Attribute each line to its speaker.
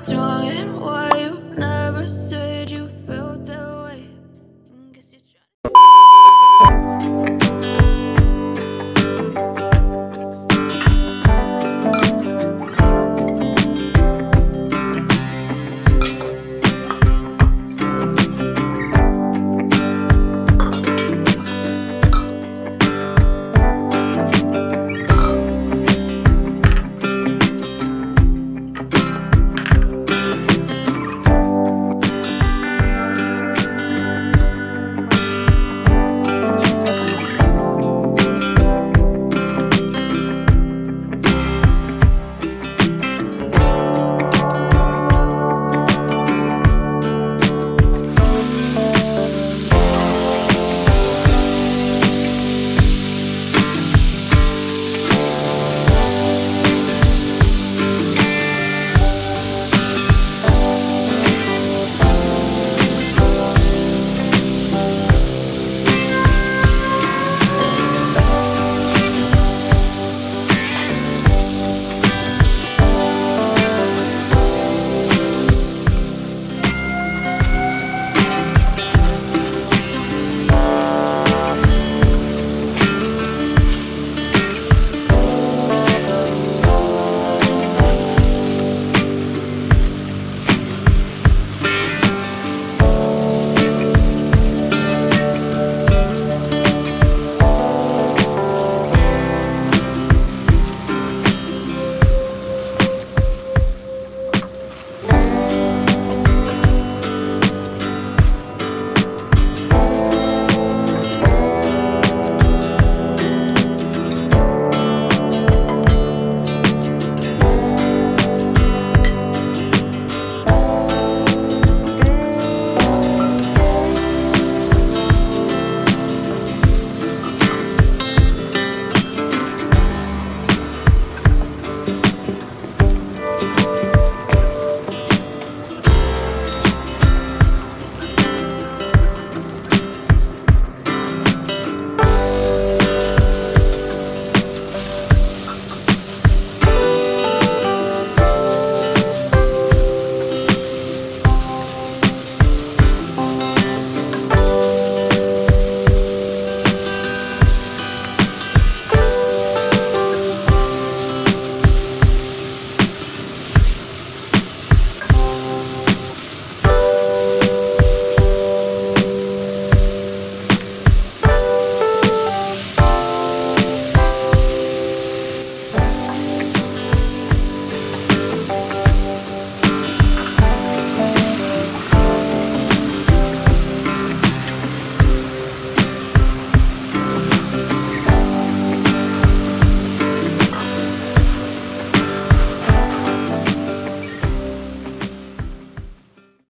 Speaker 1: what's wrong and why